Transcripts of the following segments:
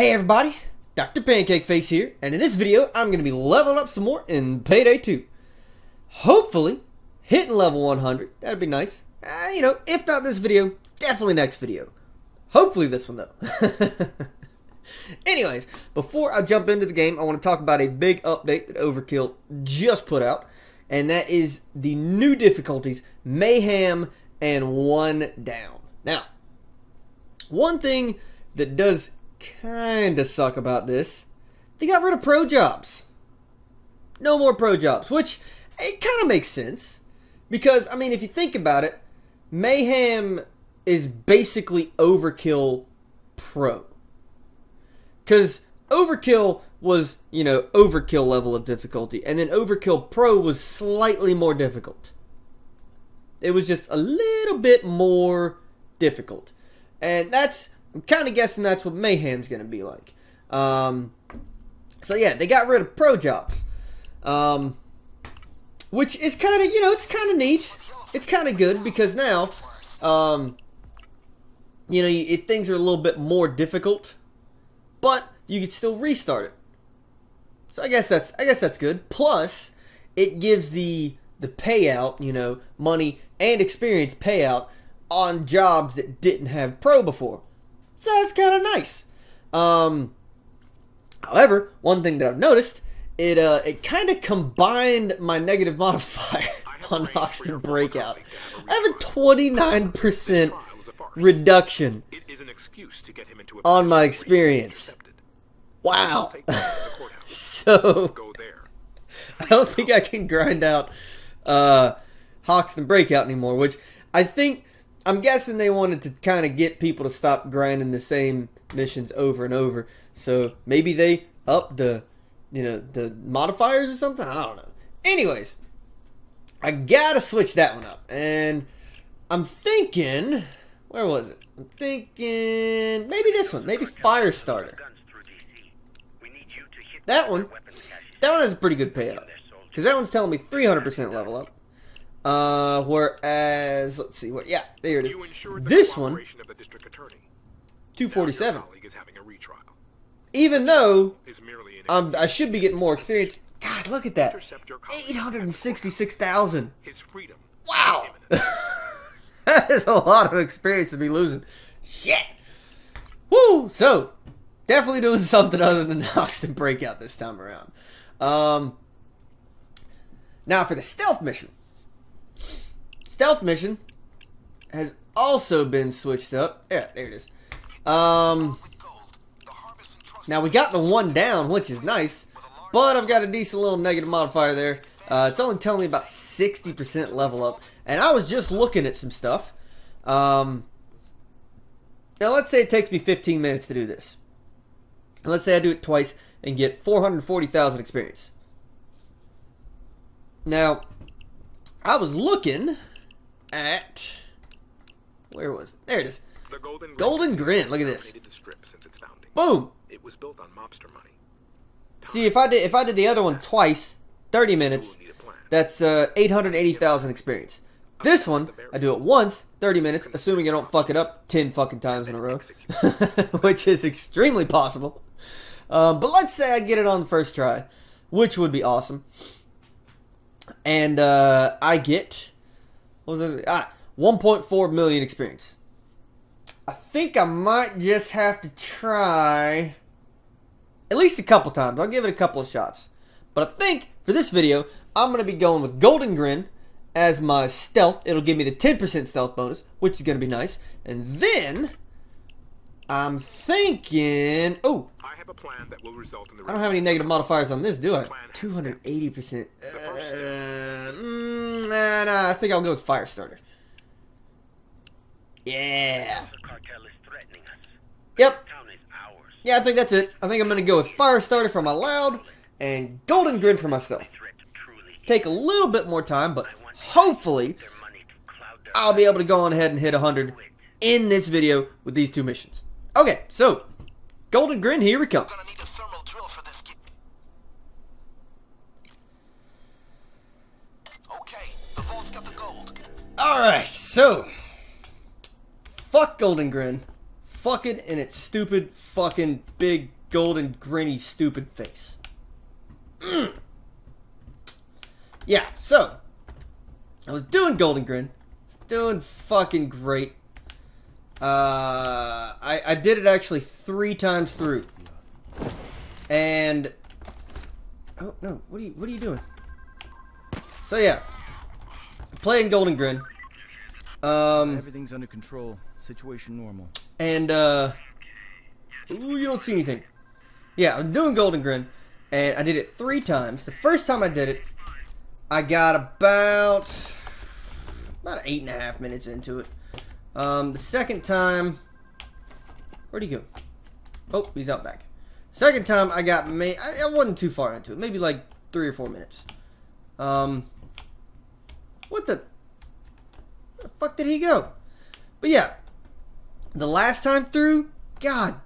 Hey everybody, Dr. Pancake Face here, and in this video I'm going to be leveling up some more in Payday 2. Hopefully, hitting level 100, that'd be nice. Uh, you know, if not this video, definitely next video. Hopefully this one though. Anyways, before I jump into the game, I want to talk about a big update that Overkill just put out, and that is the new difficulties, Mayhem and One Down. Now, one thing that does kind of suck about this, they got rid of pro jobs. No more pro jobs, which it kind of makes sense because I mean, if you think about it, Mayhem is basically Overkill Pro. Because Overkill was, you know, Overkill level of difficulty, and then Overkill Pro was slightly more difficult. It was just a little bit more difficult. And that's I'm kind of guessing that's what Mayhem's going to be like. Um, so yeah, they got rid of pro jobs, um, which is kind of you know it's kind of neat. It's kind of good because now, um, you know, it, things are a little bit more difficult, but you can still restart it. So I guess that's I guess that's good. Plus, it gives the the payout, you know, money and experience payout on jobs that didn't have pro before. So that's kind of nice. Um, however, one thing that I've noticed, it uh, it kind of combined my negative modifier on Hoxton Breakout. I have a 29% reduction on my experience. Wow. so, I don't think I can grind out uh, Hoxton Breakout anymore, which I think I'm guessing they wanted to kind of get people to stop grinding the same missions over and over. So maybe they up the, you know, the modifiers or something. I don't know. Anyways, I gotta switch that one up, and I'm thinking, where was it? I'm thinking maybe this one, maybe Firestarter. That one, that one has a pretty good payout because that one's telling me 300% level up. Uh, whereas, let's see what, yeah, there it is. This one, 247. Even though um, I should be getting more experience. God, look at that. 866,000. Wow. that is a lot of experience to be losing. Shit. Woo! So, definitely doing something other than Hoxton Breakout this time around. Um, now, for the stealth mission stealth mission has also been switched up. Yeah, there it is. Um, now we got the one down, which is nice, but I've got a decent little negative modifier there. Uh, it's only telling me about 60% level up, and I was just looking at some stuff. Um, now let's say it takes me 15 minutes to do this. And let's say I do it twice and get 440,000 experience. Now, I was looking at where was it? There it is. The Golden, Golden Grin. Look at this. Boom. It was built on mobster money. See, if I did if I did the other one twice, 30 minutes, that's uh, 880,000 experience. This one, I do it once, 30 minutes, assuming I don't fuck it up 10 fucking times in a row, which is extremely possible. Um, but let's say I get it on the first try, which would be awesome. And uh, I get what was it? Ah, 1.4 million experience. I think I might just have to try at least a couple times. I'll give it a couple of shots. But I think for this video, I'm going to be going with Golden Grin as my stealth. It'll give me the 10% stealth bonus, which is going to be nice. And then I'm thinking, oh, I have a plan that will result in the I don't have any negative modifiers on this, do I? 280%. Uh, Nah, uh, nah, I think I'll go with Firestarter. Yeah. Yep. Yeah, I think that's it. I think I'm going to go with Firestarter for my loud and Golden Grin for myself. Take a little bit more time, but hopefully I'll be able to go on ahead and hit 100 in this video with these two missions. Okay, so Golden Grin, here we come. Alright, so. Fuck Golden Grin. Fuck it in its stupid, fucking big, golden, grinny, stupid face. Mm. Yeah, so I was doing Golden Grin. doing fucking great. Uh, I, I did it actually three times through. And oh no, what are you what are you doing? So yeah, playing Golden Grin. Um, everything's under control. Situation normal. And uh, ooh, you don't see anything. Yeah, I'm doing Golden Grin, and I did it three times. The first time I did it, I got about about eight and a half minutes into it. Um, the second time, where'd he go? Oh, he's out back. Second time, I got may I, I wasn't too far into it, maybe like three or four minutes. Um, what the, the fuck did he go? But yeah, the last time through, god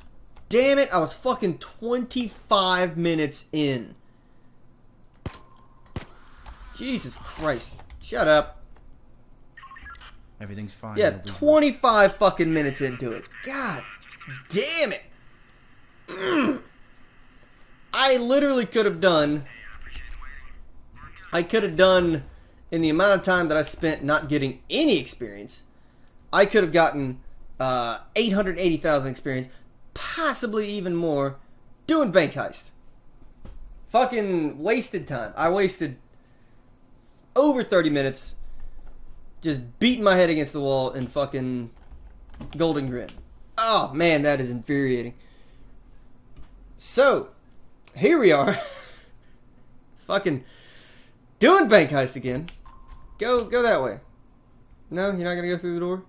damn it, I was fucking 25 minutes in. Jesus Christ. Shut up. Everything's fine. Yeah, 25 fucking minutes into it. God damn it. Mm. I literally could have done. I could have done, in the amount of time that I spent not getting any experience, I could have gotten uh, 880,000 experience, possibly even more, doing bank heist. Fucking wasted time. I wasted over 30 minutes just beating my head against the wall in fucking Golden Grin. Oh man, that is infuriating. So, here we are. fucking doing bank heist again. Go go that way. No, you're not gonna go through the door?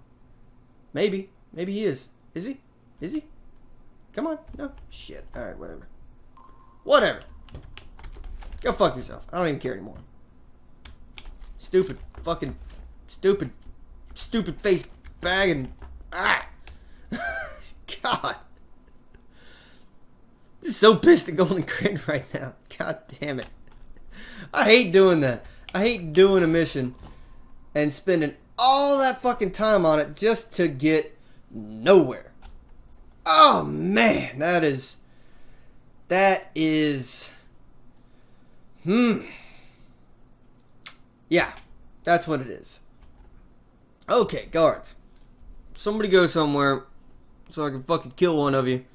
Maybe. Maybe he is. Is he? Is he? Come on. No. Shit. Alright, whatever. Whatever. Go fuck yourself. I don't even care anymore. Stupid. Fucking stupid. Stupid face bag and ah God. I'm so pissed at Golden Grin right now. God damn it. I hate doing that. I hate doing a mission and spending all that fucking time on it just to get nowhere. Oh man, that is that is hmm yeah, that's what it is. Okay, guards. Somebody go somewhere so I can fucking kill one of you.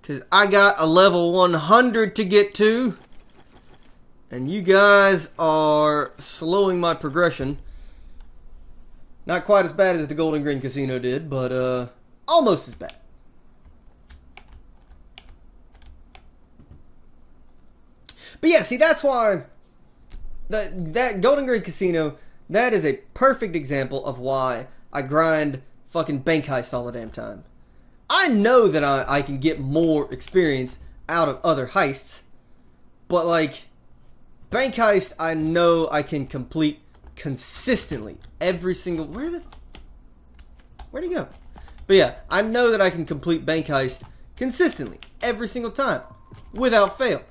Because I got a level 100 to get to. And you guys are slowing my progression. Not quite as bad as the Golden Grin Casino did, but uh, almost as bad. But yeah, see, that's why that that Golden Grin Casino that is a perfect example of why I grind fucking bank heist all the damn time. I know that I, I can get more experience out of other heists, but like bank heist, I know I can complete consistently every single. Where the? Where'd he go? But yeah, I know that I can complete bank heist consistently every single time without fail.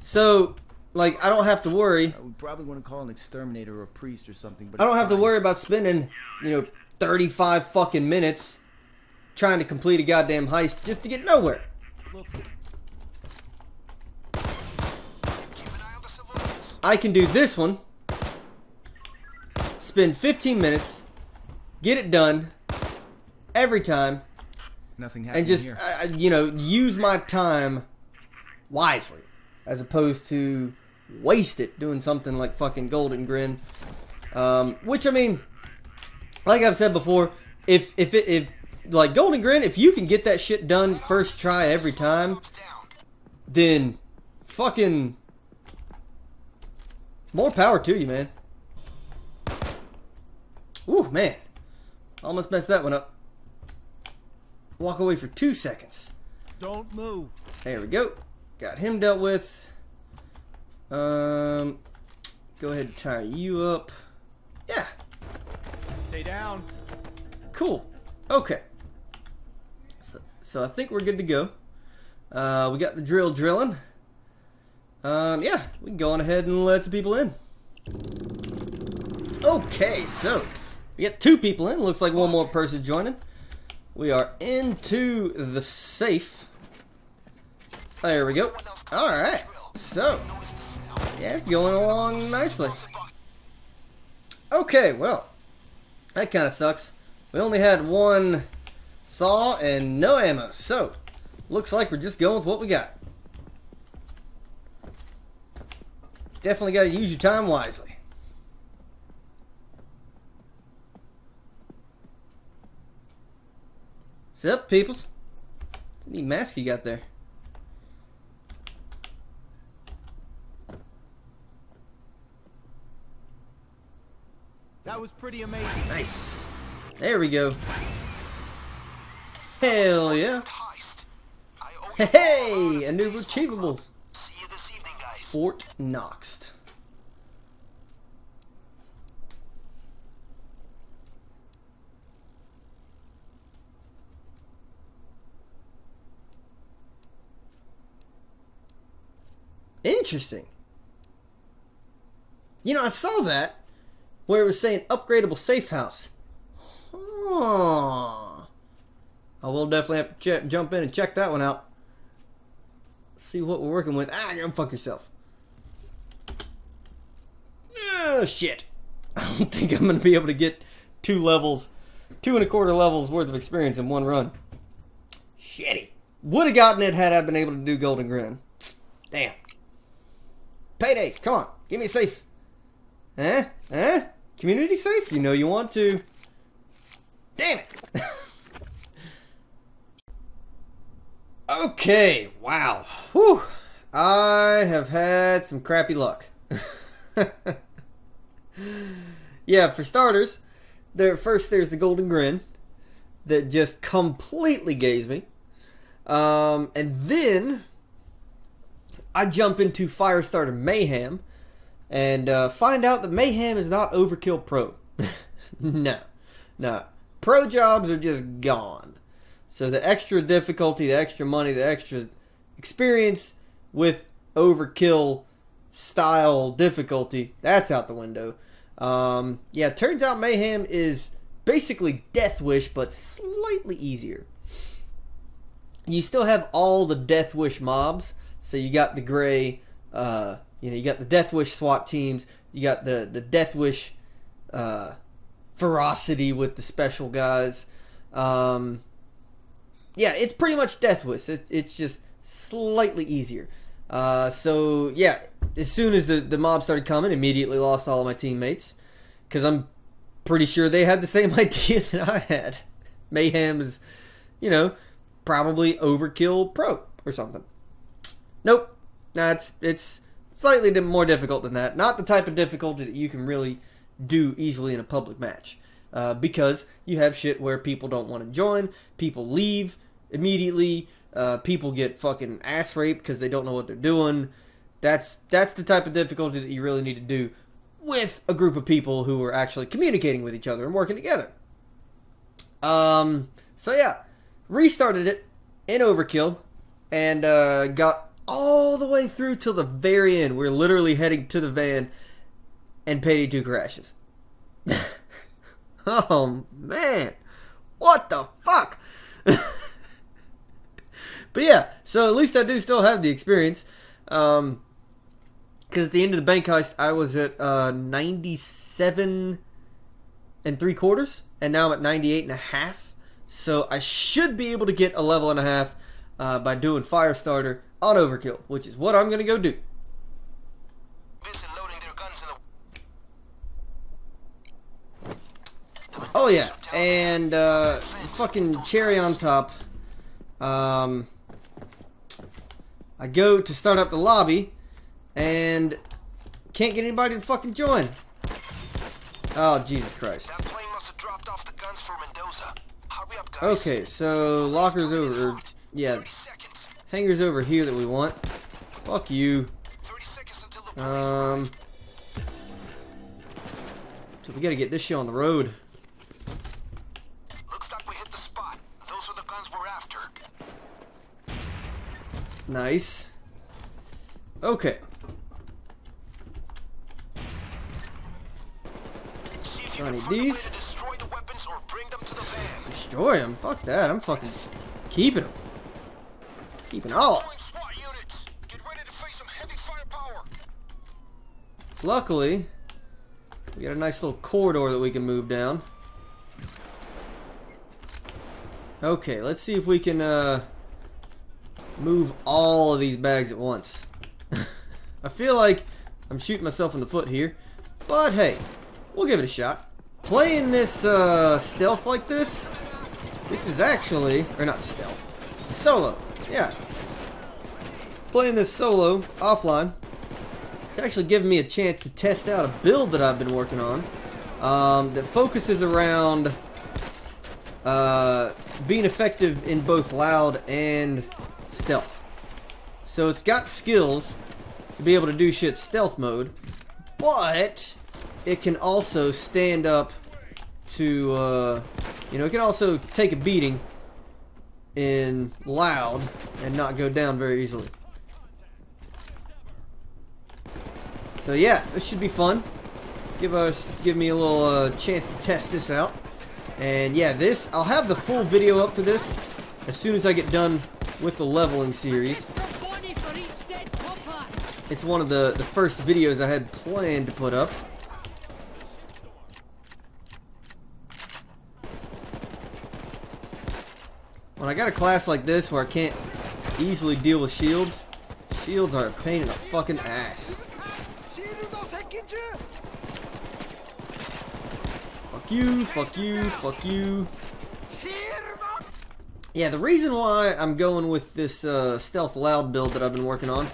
So, like, I don't have to worry. I would probably want to call an exterminator or a priest or something. But I don't have to worry about spending, you know, 35 fucking minutes trying to complete a goddamn heist just to get nowhere. Look, I can do this one, spend 15 minutes, get it done every time, nothing and just, uh, you know, use my time wisely as opposed to waste it doing something like fucking Golden Grin. Um, which, I mean, like I've said before, if, if it, if, like Golden Grin, if you can get that shit done first try every time, then fucking more power to you, man. Ooh, man. Almost messed that one up. Walk away for two seconds. Don't move. There we go. Got him dealt with. Um, go ahead and tie you up. Yeah, Stay down. cool. Okay. So, so I think we're good to go. Uh, we got the drill drilling. Um, yeah, we can go on ahead and let some people in. Okay, so We got two people in. Looks like one more person joining. We are into the safe. There we go. Alright. So, yeah, it's going along nicely. Okay, well, that kind of sucks. We only had one saw and no ammo, so looks like we're just going with what we got. Definitely got to use your time wisely. What's up, peoples? What neat mask you got there? That was pretty amazing. Nice. There we go. Hell yeah. Heist. I owe you Hey, a new achievables. See you this evening, guys. Fort Knox. Interesting. You know, I saw that where it was saying upgradable safe house. Huh. I will definitely have to jump in and check that one out. See what we're working with. Ah, fuck yourself. Oh, shit. I don't think I'm going to be able to get two levels, two and a quarter levels worth of experience in one run. Shitty. Would have gotten it had I been able to do Golden Grin. Damn. Payday, come on. Give me safe. Eh? Eh? Community safe? You know you want to. Damn it. okay, wow. Whew. I have had some crappy luck. yeah, for starters, there first there's the Golden Grin that just completely gazed me. Um, and then I jump into Firestarter Mayhem and uh, find out that Mayhem is not Overkill Pro. no, no. Pro jobs are just gone. So the extra difficulty, the extra money, the extra experience with Overkill style difficulty, that's out the window. Um, yeah, turns out Mayhem is basically Death Wish, but slightly easier. You still have all the Death Wish mobs. So you got the gray, uh, you know, you got the Death Wish SWAT teams. You got the the Death Wish uh, ferocity with the special guys. Um, yeah, it's pretty much Death Wish. It, it's just slightly easier. Uh, so yeah, as soon as the the mob started coming, immediately lost all of my teammates because I'm pretty sure they had the same idea that I had. Mayhem is, you know, probably overkill pro or something. Nope. That's it's slightly more difficult than that. Not the type of difficulty that you can really do easily in a public match. Uh, because you have shit where people don't want to join, people leave immediately, uh, people get fucking ass raped because they don't know what they're doing. That's that's the type of difficulty that you really need to do with a group of people who are actually communicating with each other and working together. Um. So yeah, restarted it in Overkill and uh, got all the way through till the very end. We're literally heading to the van, and Payday 2 crashes. oh man, what the fuck? but yeah, so at least I do still have the experience. Um, because at the end of the bank heist, I was at uh, 97 and three quarters, and now I'm at 98 and a half. So I should be able to get a level and a half uh, by doing Firestarter on Overkill, which is what I'm going to go do. Busy loading their guns in the. Oh yeah, and uh, fucking cherry on top. Um, I go to start up the lobby, and can't get anybody to fucking join. Oh Jesus Christ. That plane must have dropped off the guns for Mendoza. Hurry up. Okay, so lockers over. Yeah, 30 seconds. hangars over here that we want. Fuck you. 30 seconds until Um, so we gotta get this shit on the road. Looks like we hit the spot. Those are the guns we're after. Nice. Okay. So I need find a way these. to destroy destroy them. Fuck that. I'm fucking keeping them. Keeping all. Luckily, we got a nice little corridor that we can move down. Okay, let's see if we can uh, move all of these bags at once. I feel like I'm shooting myself in the foot here, but hey, we'll give it a shot. Playing this uh, stealth like this, this is actually, or not stealth, solo, yeah. Playing this solo, offline, it's actually given me a chance to test out a build that I've been working on um, that focuses around uh, being effective in both loud and stealth. So it's got skills to be able to do shit stealth mode, but it can also stand up to, uh, you know, it can also take a beating in loud and not go down very easily. So yeah, this should be fun. Give us, give me a little uh, chance to test this out. And yeah, this I'll have the full video up for this as soon as I get done with the leveling series. It's one of the the first videos I had planned to put up. When I got a class like this where I can't easily deal with shields, shields are a pain in the fucking ass. Fuck you, fuck you, fuck you. Yeah, the reason why I'm going with this uh, stealth loud build that I've been working on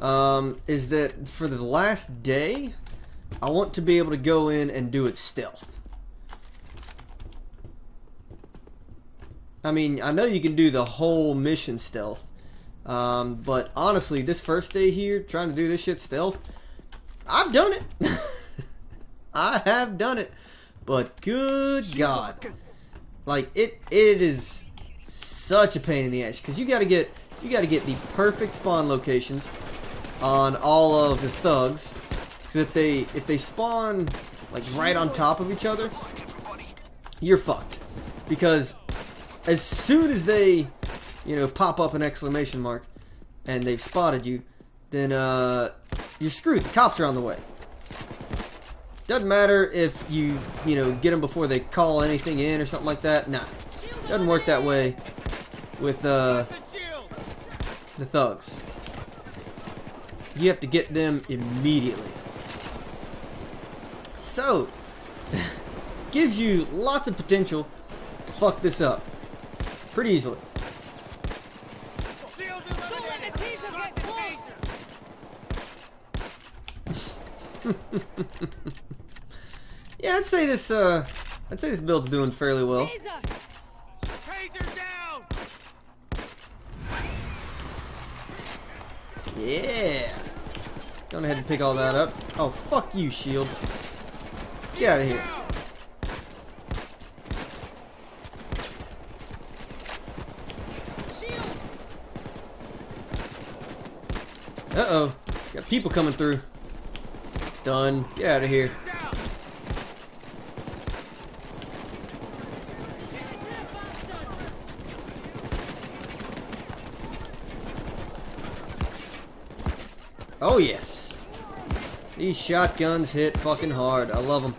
um, is that for the last day, I want to be able to go in and do it stealth. I mean, I know you can do the whole mission stealth, um, but honestly, this first day here, trying to do this shit stealth, I've done it. I have done it, but good God, like it, it is such a pain in the ass because you got to get, you got to get the perfect spawn locations on all of the thugs. Because if they, if they spawn like right on top of each other, you're fucked. Because as soon as they, you know, pop up an exclamation mark and they've spotted you, then uh, you're screwed. The cops are on the way. Doesn't matter if you, you know, get them before they call anything in or something like that. Nah, doesn't work that way with uh, the thugs. You have to get them immediately. So, gives you lots of potential to fuck this up pretty easily. Don't let the taser get close. Yeah, I'd say this. Uh, I'd say this build's doing fairly well. Yeah. Going ahead and pick all that up. Oh, fuck you, shield. Get out of here. Shield. Uh oh. Got people coming through. Done. Get out of here. Oh yes. These shotguns hit fucking hard. I love them.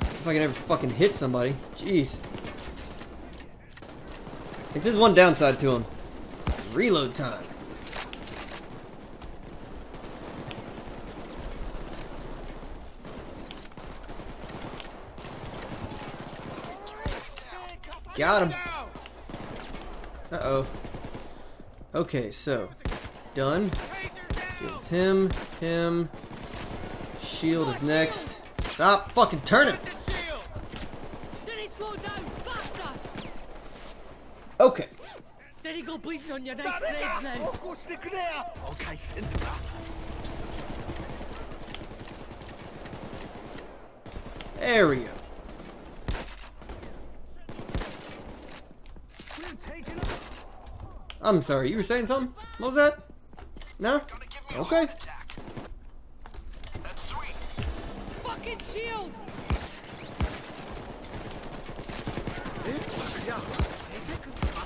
If I can ever fucking hit somebody. Jeez. This is one downside to them. Reload time. Got him. Uh-oh. Okay, so. Done. It's him, him. Shield is next. Stop fucking turning! Okay. There we go. I'm sorry, you were saying something? What was that? No? Gonna give me a Okay. That's three. Fucking shield.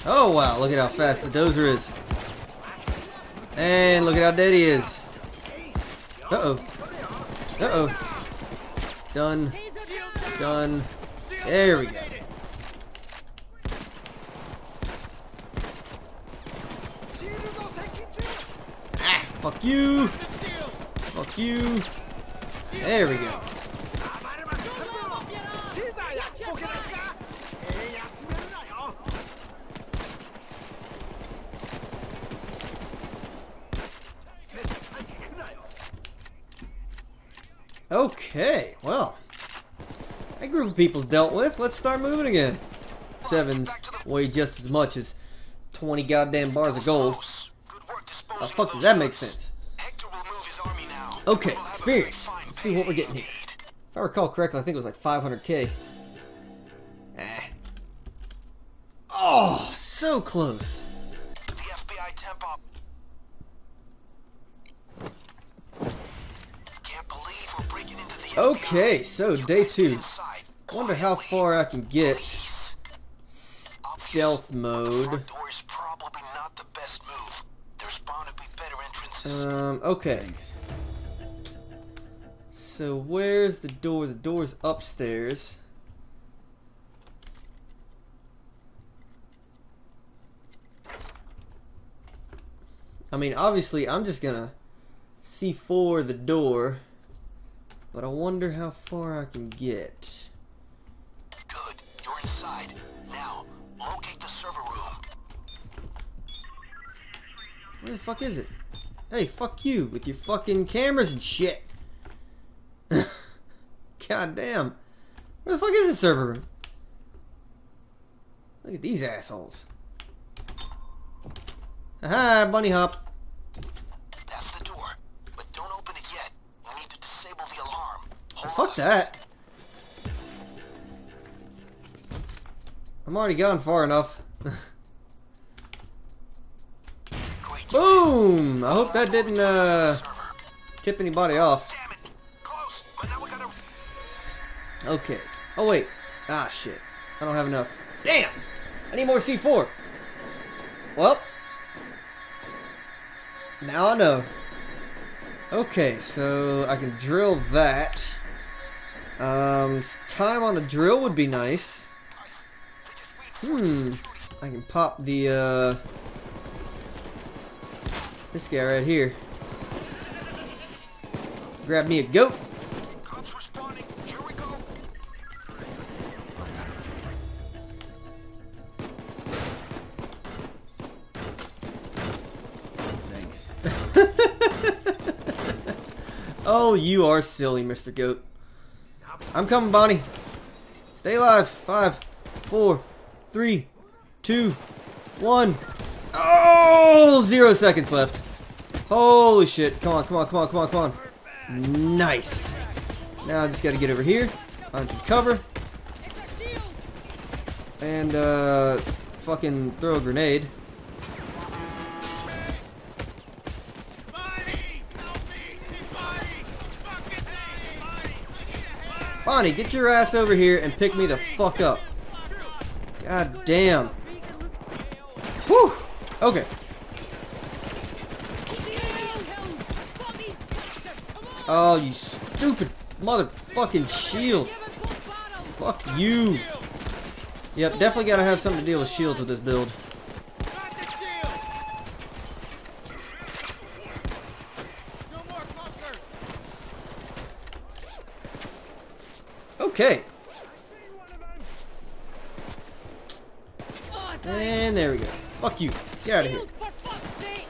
Oh wow, look at how fast the dozer is. And look at how dead he is. Uh-oh. Uh-oh. Done. Done. There we go. Fuck you. Fuck you. There we go. Okay, well. That group of people dealt with. Let's start moving again. Sevens weigh just as much as 20 goddamn bars of gold. Work disposing The fuck does that make sense? Okay, experience. Let's see what we're getting here. If I recall correctly, I think it was like 500k. Ah. Oh, so close. Okay, so day two. Wonder how far I can get. Stealth mode. Front door is probably not the best move. There's bound to be better entrances. Um, okay. So where's the door? The door's upstairs. I mean, obviously, I'm just gonna C4 the door, but I wonder how far I can get. Good. You're inside. Now, locate the server room. Where the fuck is it? Hey, fuck you with your fucking cameras and shit. God damn. Where the fuck is the server room? Look at these assholes. Aha, bunny hop. That's the door. But don't open it yet. We need to disable the alarm. Hold Fuck that. I'm already gone far enough. Great. Boom! I hope that didn't uh tip anybody off. Okay. Oh wait. Ah shit. I don't have enough. Damn! I need more C4. Well. Now I know. Okay, so I can drill that. Um, time on the drill would be nice. Hmm. I can pop the, uh... This guy right here. Grab me a goat. Cops responding. Here we go. Thanks. oh, you are silly, Mr. Goat. I'm coming, Bonnie. Stay alive. Five, four, three, two, one. Oh, zero seconds left. Holy shit. Come on, come on, come on, come on, come on. Nice. Now I just gotta get over here, find some cover, and, uh, fucking throw a grenade. Bonnie, get your ass over here and pick me the fuck up. God damn. Whew. Okay. Shield hills! Fuck these bastards! Come on! Oh, you stupid motherfucking shield. Fuck you. Yep, definitely gotta have something to deal with shields with this build. Okay. And there we go. Fuck you. Get out of here. Shield, for fuck's sake!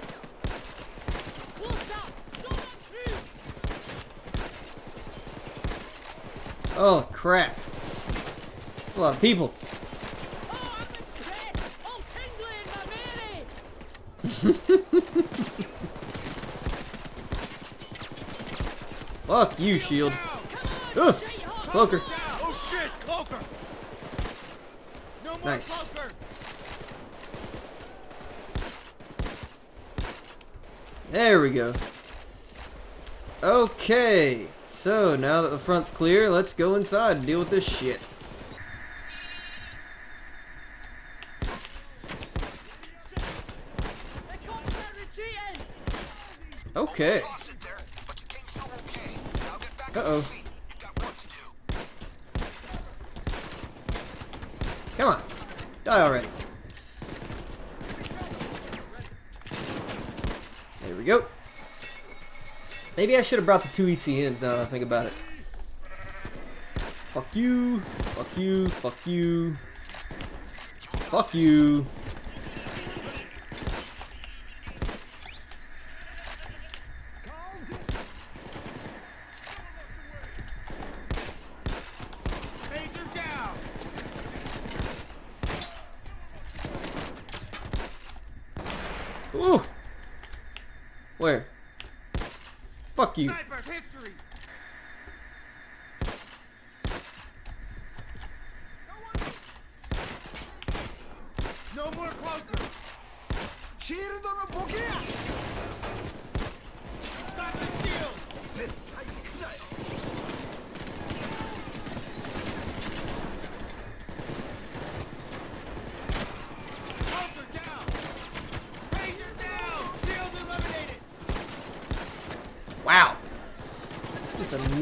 Close up! Don't run through! Oh, crap. That's a lot of people. Oh, I'm impressed! All tingly in my belly! Fuck you, shield. Ugh. Cloaker. Oh shit! Cloaker! No more Nice. bunker! There we go. Okay. So, now that the front's clear, let's go inside and deal with this shit. Okay. I should have brought the two ECMs now I think about it. Fuck you. Fuck you. Fuck you. Fuck you.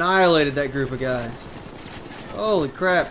Annihilated that group of guys. Holy crap.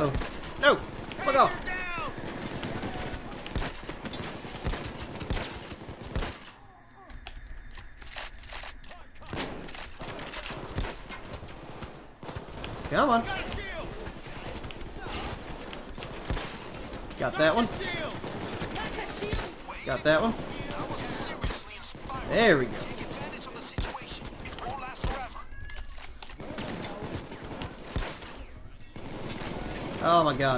lads. Uh-oh. No! Fuck off. Major down. Come on. Got a shield. Got that one. Shield. That's a shield. Got that one. That was seriously inspiring. There we go. Take advantage of the situation. It won't last forever. Oh my god.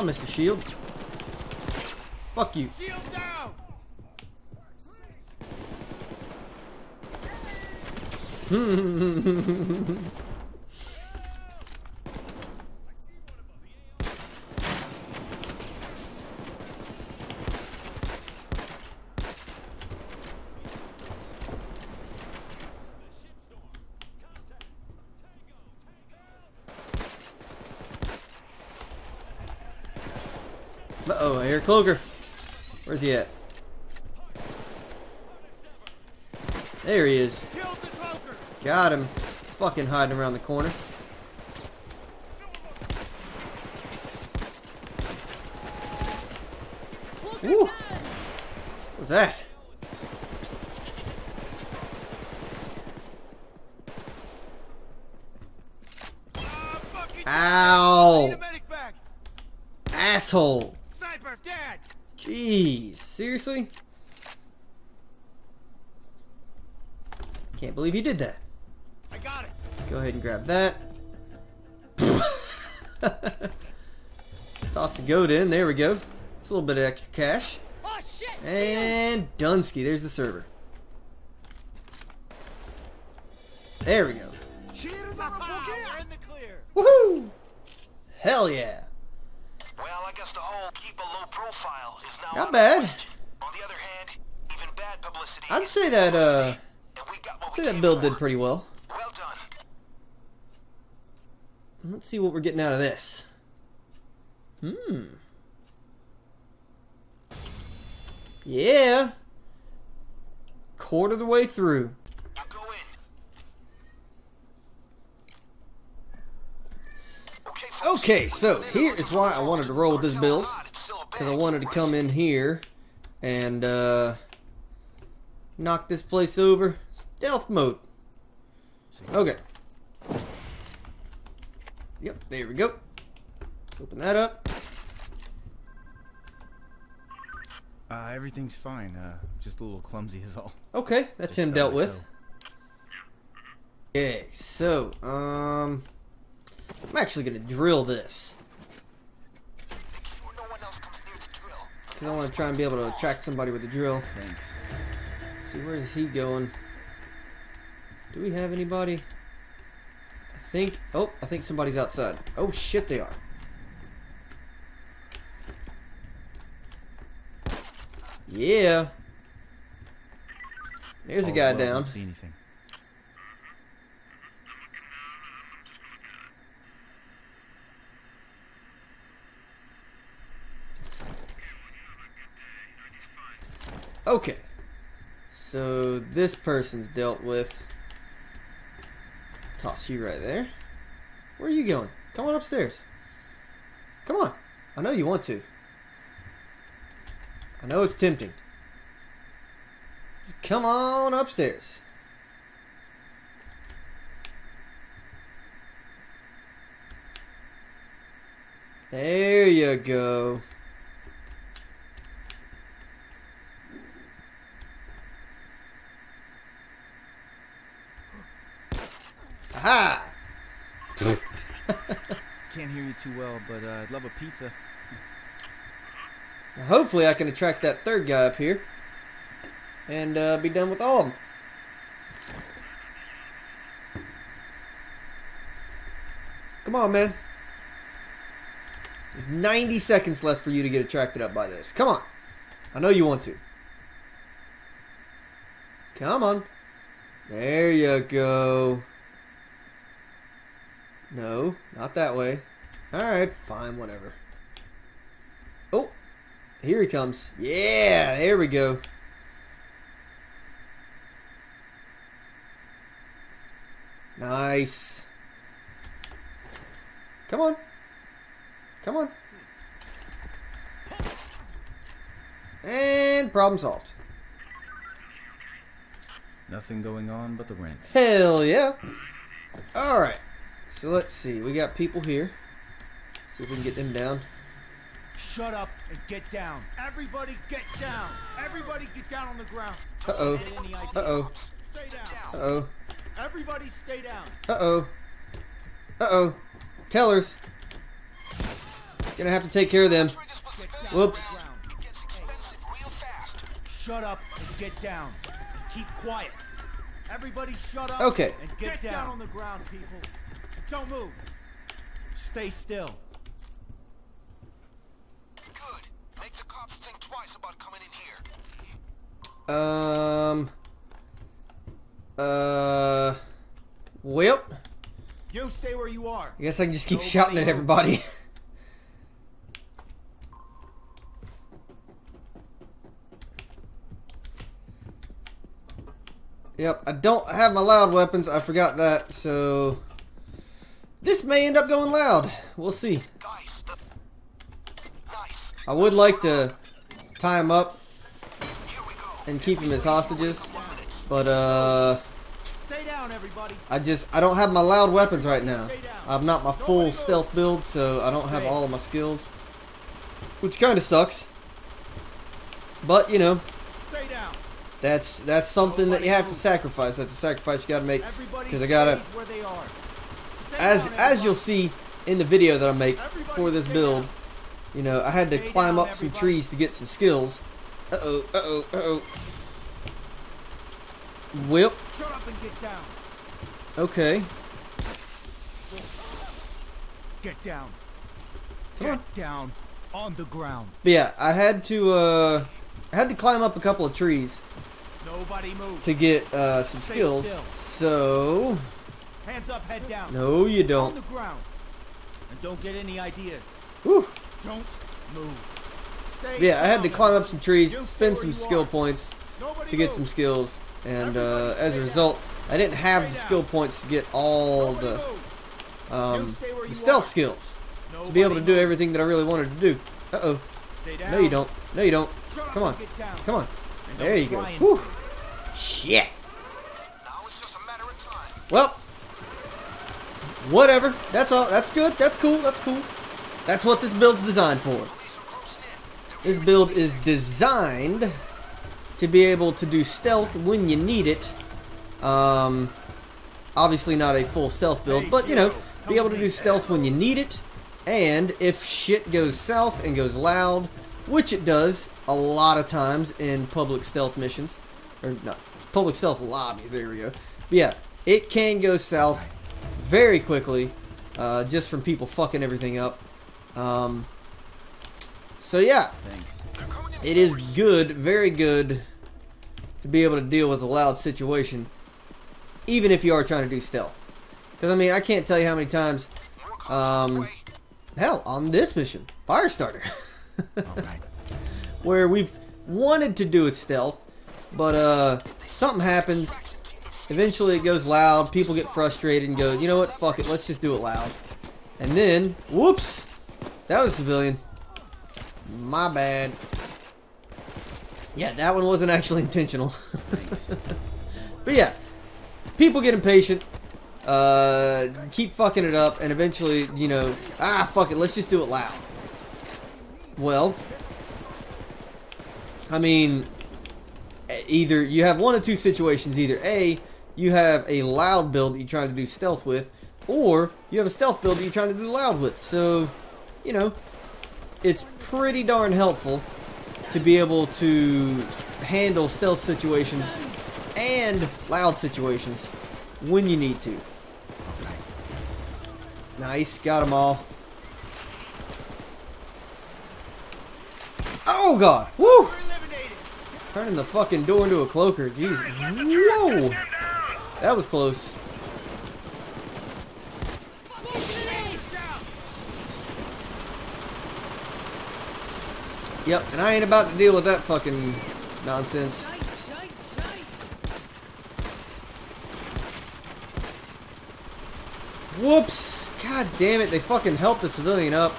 Come on, Mr. Shield. Fuck you. Shield down. Uh oh, I hear Cloaker. Where's he at? There he is. Got him. Fucking hiding around the corner. Woo. What was that? Ah, fucking. Ow. Need a medic bag. Asshole. Sniper, dad. Jeez. Seriously? Can't believe he did that. I got it. Go ahead and grab that. Toss the goat in. There we go. It's a little bit of extra cash. Oh shit. And Dunsky. There's the server. There we go. Cheated on a bookie. we're in the clear. Woohoo! Hell yeah. Well, I guess the whole keep a low profile is now Not bad. On the other hand, even bad publicity. I'd say that uh that build did pretty well. Well done. Let's see what we're getting out of this. Hmm. Yeah. Quarter the way through. You go in. Okay, Okay, so here is why I wanted to roll with this build. Because I wanted to come in here and uh, knock this place over. Stealth mode. Okay. Yep, there we go. Open that up. Uh, everything's fine. Uh, just a little clumsy is all. Okay, that's Just him dealt with. toe. Okay, so, um, I'm actually gonna drill this Make sure no one else comes near the drill. because I want to try and be able to attract somebody with the drill. Thanks. See where is he going? Do we have anybody? I think. Oh, I think somebody's outside. Oh shit, they are. Yeah. There's a Oh, guy well, down. I don't see anything. Okay. So this person's dealt with. Toss you right there. Where are you going? Come on upstairs. Come on. I know you want to. I know it's tempting. Come on upstairs. There you go. Aha! Can't hear you too well, but uh, I'd love a pizza. Hopefully, I can attract that third guy up here and uh, be done with all of them. Come on, man. There's 90 seconds left for you to get attracted up by this. Come on. I know you want to. Come on. There you go. No, not that way. Alright, fine, whatever. Oh, here he comes. Yeah, there we go. Nice. Come on. Come on. And problem solved. Nothing going on but the rent. Hell yeah. Alright. So let's see. We got people here. See if we can get them down. Shut up and get down. Everybody get down. Everybody get down on the ground. Uh oh. Get any idea. Uh oh. Stay down. Uh oh. Everybody stay down. Uh oh. Uh oh. Tellers. Gonna have to take care of them. Try this with Get Sven. down Whoops. on the ground. It gets expensive real fast. Shut up and get down. Keep quiet. Everybody shut up Okay. and get, down. on the ground, people. Don't move. Stay still. Good. Make the cops think twice about coming in here. Um. Uh. Well, You stay where you are. I guess I can just keep Nobody shouting at everybody. yep, I don't have my loud weapons. I forgot that, so this may end up going loud. We'll see. Guys, the... Nice. I would like to tie him up Here we go. and keep him as hostages, but uh, Stay down, everybody. I just I don't have my loud weapons right now. I'm not my full stealth build, so I don't have all of my skills, which kind of sucks. But you know, that's that's something that you have to sacrifice. That's a sacrifice you got to make because I gotta, as as you'll see in the video that I make for this build. You know, I had to climb up some trees to get some skills. Uh oh, uh oh, uh oh. Whip. Shut up and get down. Okay. Get down. Come Get on. down on the ground. But yeah, I had to uh I had to climb up a couple of trees Nobody move. to get uh some Stay skills. still. So Hands up, head down. no you don't. the ground. And don't get any ideas. Whew. Don't move. Stay Yeah, I had to climb up some trees, spend some skill are. points Nobody to get move. some skills, and uh, as a stay result, I didn't have the Stay skill down. points to get all Nobody the um, You stay where the stealth are. skills to be able to do everything that I really wanted to do. Uh oh. No, you don't. No, you don't. Shut Come on. and Get down. Come on. There you go. Whew. Shit. Now it's just a matter of time. Well, whatever. That's all. That's good. That's cool. That's cool. That's what this build's designed for. This build is designed to be able to do stealth when you need it. Um, obviously not a full stealth build, but you know, be able to do stealth when you need it. And if shit goes south and goes loud, which it does a lot of times in public stealth missions, or not public stealth lobbies. There we go. But yeah, it can go south very quickly, uh, just from people fucking everything up. Um, so yeah, Thanks. They're coming in it is good, very good, to be able to deal with a loud situation, even if you are trying to do stealth. Because I mean, I can't tell you how many times, um, hell, on this mission, Firestarter, right. where we've wanted to do it stealth, but uh, something happens. Eventually, it goes loud. People get frustrated and go, you know what? Fuck it. Let's just do it loud. And then, whoops, that was civilian. My bad. Yeah, that one wasn't actually intentional. But yeah, people get impatient, uh, keep fucking it up, and eventually, you know, ah, fuck it, let's just do it loud. Well, I mean, either you have one of two situations. Either A, you have a loud build that you're trying to do stealth with, or you have a stealth build that you're trying to do loud with. So, you know, it's pretty darn helpful to be able to handle stealth situations and loud situations when you need to. Nice, got them all. Oh god, woo! Turning the fucking door into a cloaker, jeez. Whoa! That was close. Yep, and I ain't about to deal with that fucking nonsense. Whoops! God damn it, they fucking helped the civilian up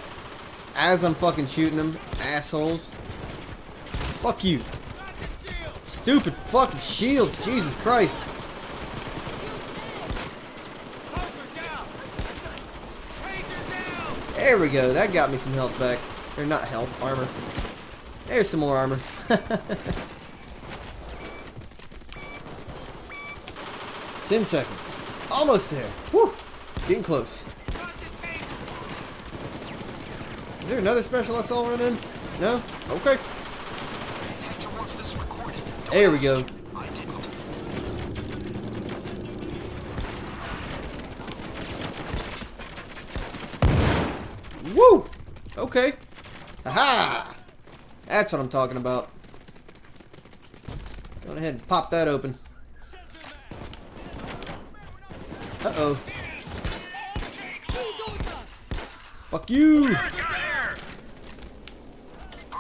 as I'm fucking shooting them. Assholes. Fuck you. Stupid fucking shields, Jesus Christ. There we go, that got me some health back. Or not health, armor. There's some more armor. Ten seconds. Almost there. Whew. Getting close. Is there another special I saw run in? No? Okay. Hector wants this recorded. Don't There we go. I didn't. Woo! Okay. Aha! That's what I'm talking about. Go ahead and pop that open. Uh-oh. Fuck you! Burn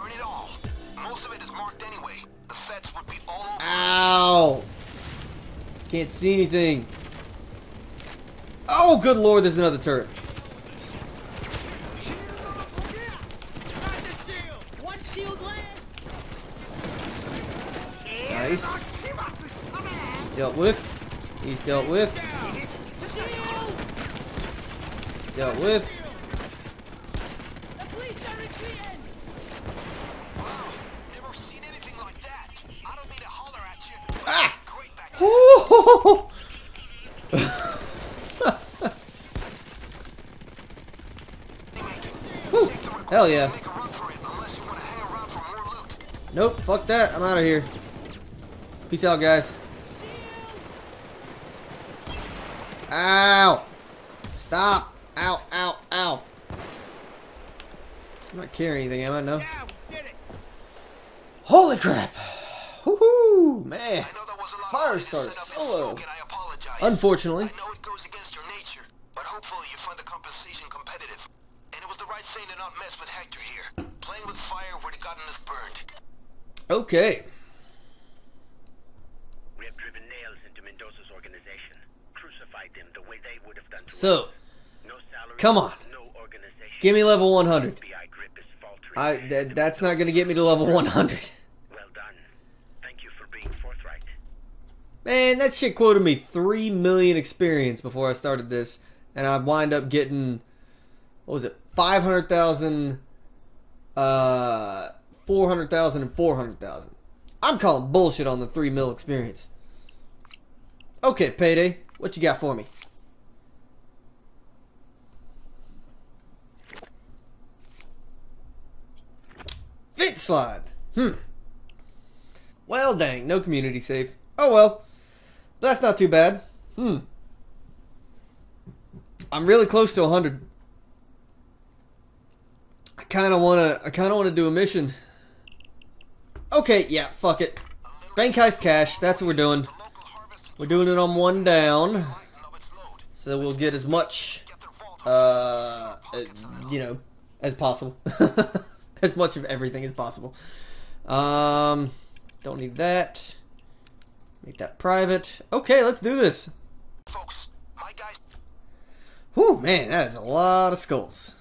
it all. Most of it is marked anyway. The feds would be all. Ow! Can't see anything. Oh, good lord, there's another turret. One shield less! Nice. Dealt with. He's dealt with. Dealt with. Ah! Hell yeah. Nope, fuck that. I'm out of here. Peace out, guys. I'm not carrying anything, am I? No. Yeah, we. Holy crap! Woohoo! Man. I know that was a lot Fire of noise to starter set up in solo. smoke, and I apologize. Unfortunately. I know it goes against your nature, but hopefully you find the compensation competitive. And it was the right thing to not mess with Hector here. Playing with fire would have gotten us burned. Okay. We have driven nails into Mendoza's organization, crucified them the way they would have done to So, us. No salary, come on. no organization. give me level 100. I that, that's not going to get me to level 100. Well done. Thank you for being forthright. Man, that shit quoted me 3 million experience before I started this, and I wind up getting, what was it, 500,000, uh, 400,000, and 400,000. I'm calling bullshit on the 3 mil experience. Okay, Payday, what you got for me? Hmm. Well, dang, no community safe. Oh well. That's not too bad. Hmm. I'm really close to 100. I kind of want to I kind of want to do a mission. Okay, yeah, fuck it. Bank heist cash, that's what we're doing. We're doing it on one down. So we'll get as much uh, uh, you know, as possible. as much of everything as possible. Um, don't need that. Make that private. Okay, let's do this. folks. My guys Whew, man, that is a lot of skulls.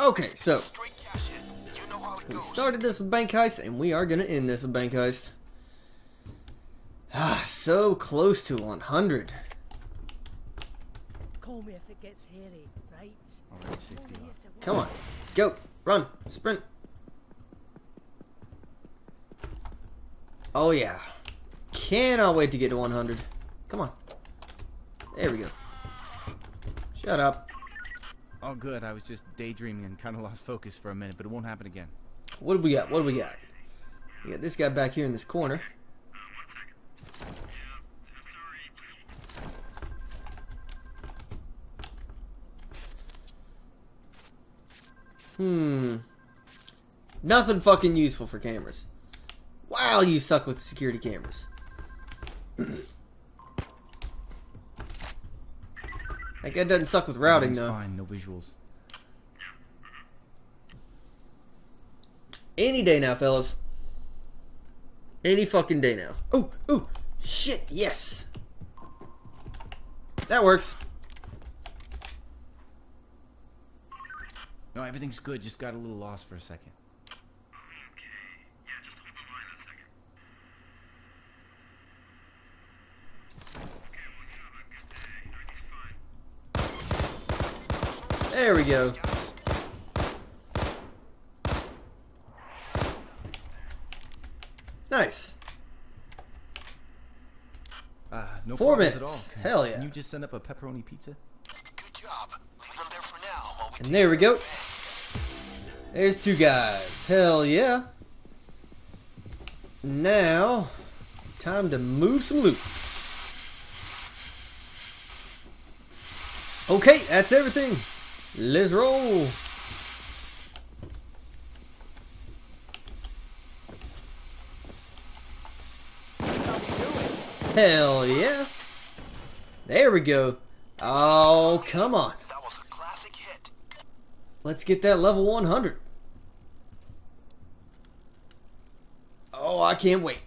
Okay, so straight cash in. You know how it we goes. started this with bank heist, and we are gonna end this with bank heist. Ah, so close to 100. Call me if it gets hairy, right? All right, safety off. Come on, go, run, sprint. Oh yeah, cannot wait to get to 100. Come on, there we go. Shut up. Oh, good. I was just daydreaming and kind of lost focus for a minute, but it won't happen again. What do we got? What do we got? We got this guy back here in this corner. Hmm. Nothing fucking useful for cameras. Wow, you suck with security cameras. that guy doesn't suck with routing though. Fine, no visuals. Any day now, fellas. Any fucking day now. Oh, oh, shit, yes. That works. No, everything's good. Just got a little lost for a second. There we go. Nice. Uh, no Four problems at minutes. all. Can- Hell yeah. Can you just send up a pepperoni pizza? Good job. Leave them there for now while we And there we go. There's two guys. Hell yeah. Now, time to move some loot. Okay, that's everything. Let's roll. Hell yeah. There we go. Oh, come on. That was a classic hit. Let's get that level 100. Oh, I can't wait.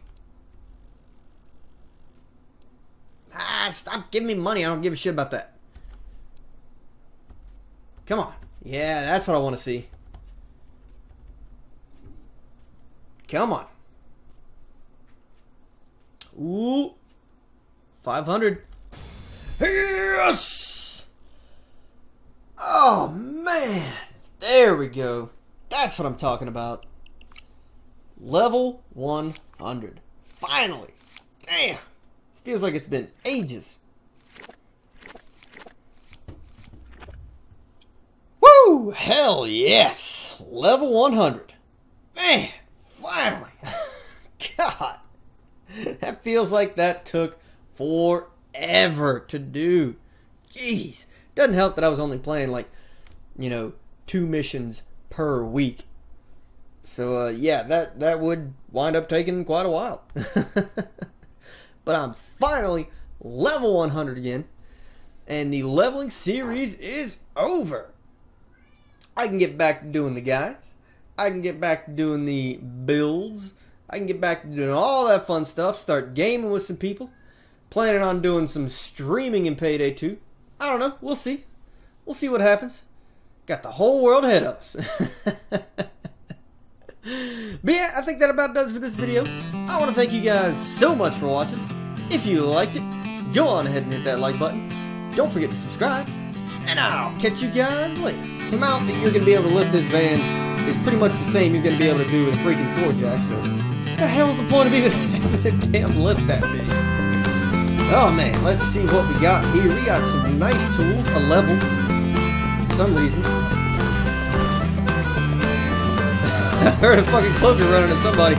Ah, stop giving me money. I don't give a shit about that. Come on. Yeah, that's what I want to see. Come on. Ooh. 500. Yes! Oh, man. There we go. That's what I'm talking about. Level 100. Finally. Damn. Feels like it's been ages. Hell yes. Level 100. Man, finally. God. That feels like that took forever to do. Jeez. Doesn't help that I was only playing like, you know, two missions per week. So uh, yeah, that that would wind up taking quite a while. but I'm finally level 100 again, and the leveling series is over. I can get back to doing the guides. I can get back to doing the builds. I can get back to doing all that fun stuff. Start gaming with some people. Planning on doing some streaming in Payday 2. I don't know. We'll see. We'll see what happens. Got the whole world ahead of us. but yeah, I think that about does for this video. I want to thank you guys so much for watching. If you liked it, go on ahead and hit that like button. Don't forget to subscribe. And I'll catch you guys later. The amount that you're going to be able to lift this van is pretty much the same you're going to be able to do with a freaking floor jack, so what the hell's the point of even having a damn lift that big? Oh man, let's see what we got here. We got some nice tools, a level, for some reason. I heard a fucking cloaker running at somebody.